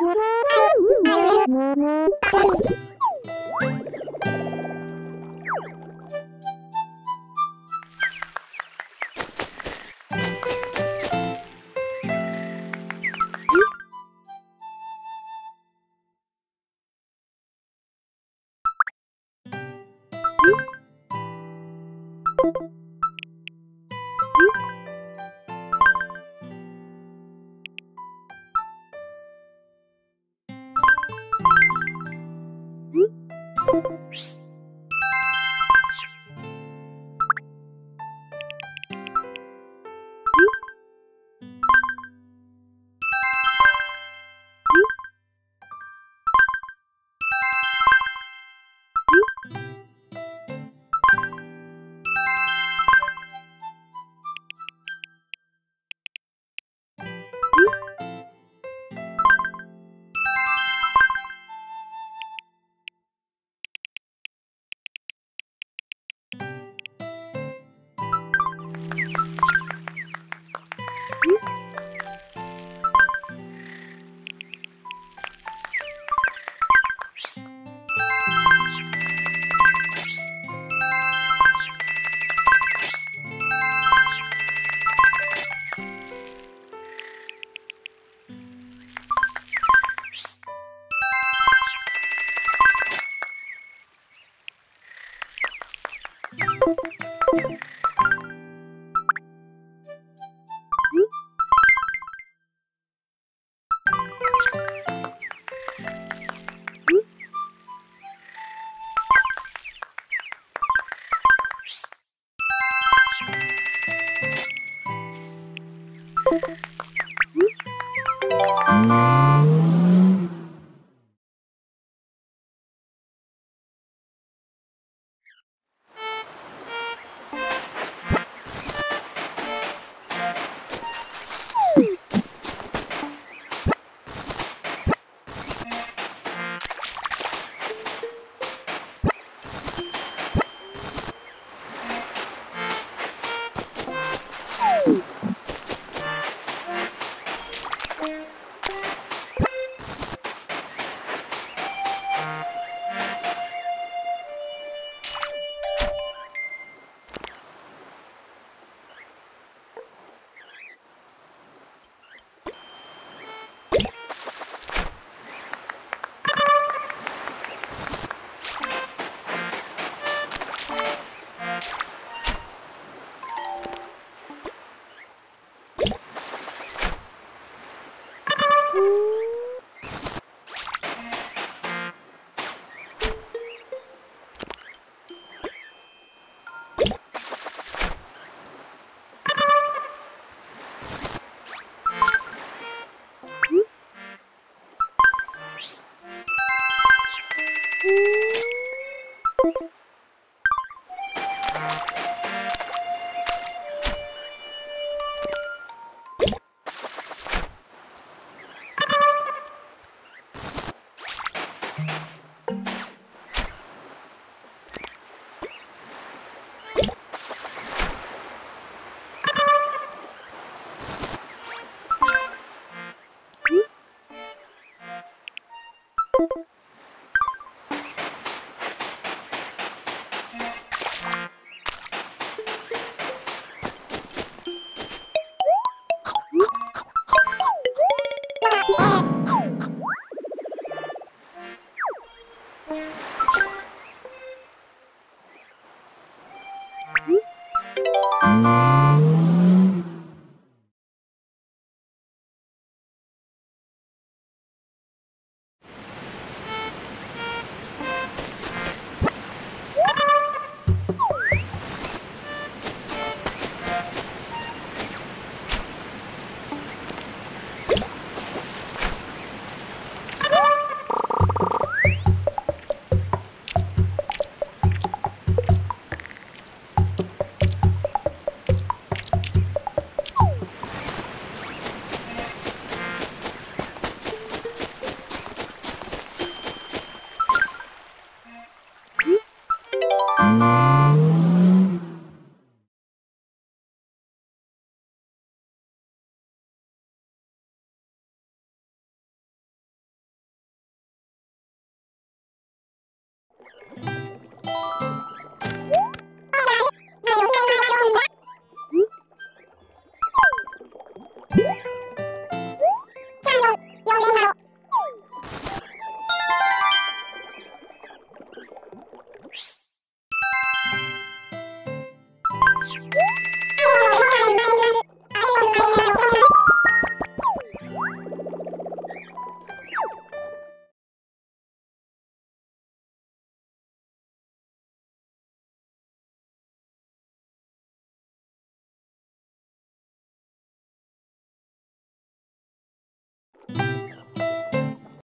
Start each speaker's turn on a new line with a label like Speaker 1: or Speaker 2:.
Speaker 1: What? you Thank you.